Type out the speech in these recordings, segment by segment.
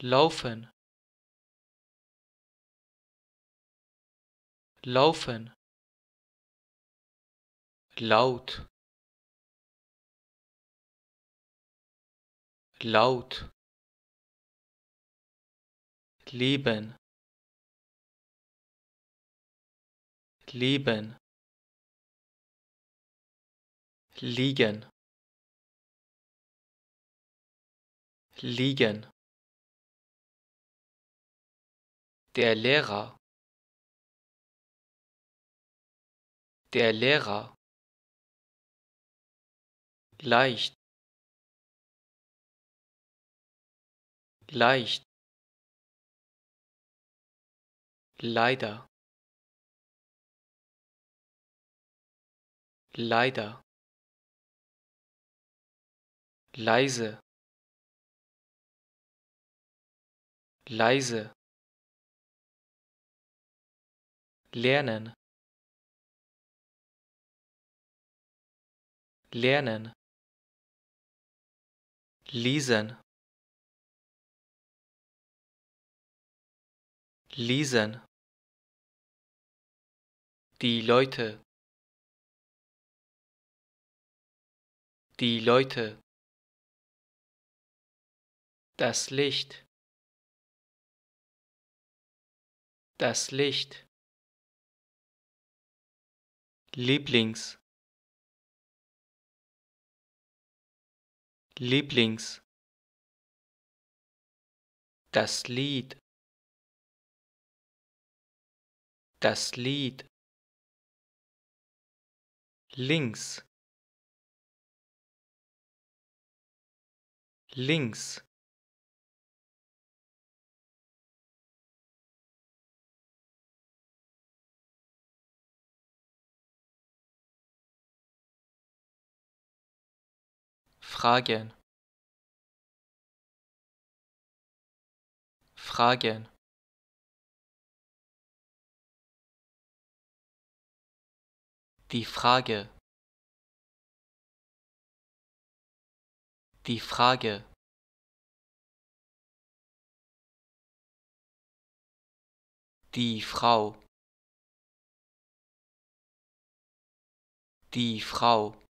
laufen. Laufen. Laut. Laut. Lieben lieben liegen. Liegen der Lehrer. Der Lehrer. Leicht. Leicht. Leider. Leider. Leise. Leise lernen. Lernen. Lesen. Lesen. Die Leute. Die Leute. Das Licht. Das Licht Lieblings. Lieblings. Das Lied. Das Lied. Links. Links Fragen. Fragen. Die Frage. Die Frage. Die Frau. Die Frau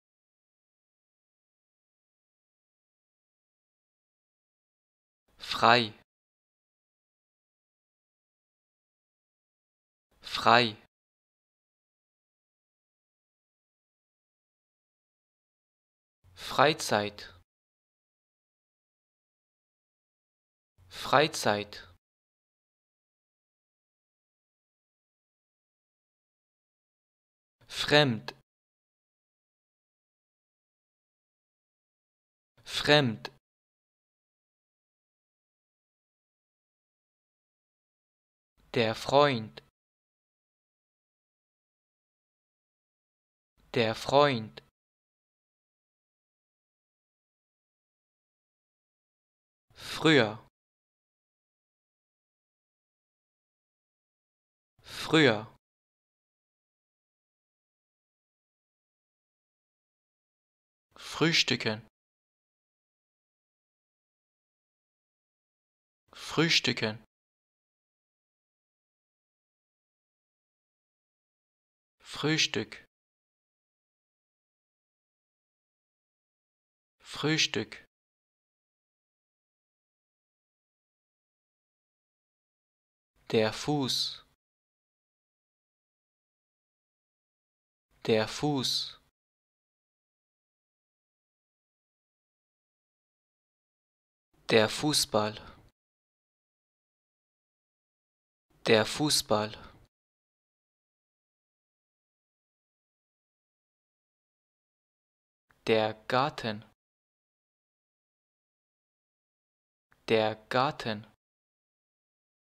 frei. Frei. Freizeit. Freizeit. Fremd. Fremd der Freund. Der Freund. Früher. Früher. Frühstücken. Frühstücken Frühstück. Frühstück. Der Fuß. Der Fuß. Der Fußball. Der Fußball der Garten. Der Garten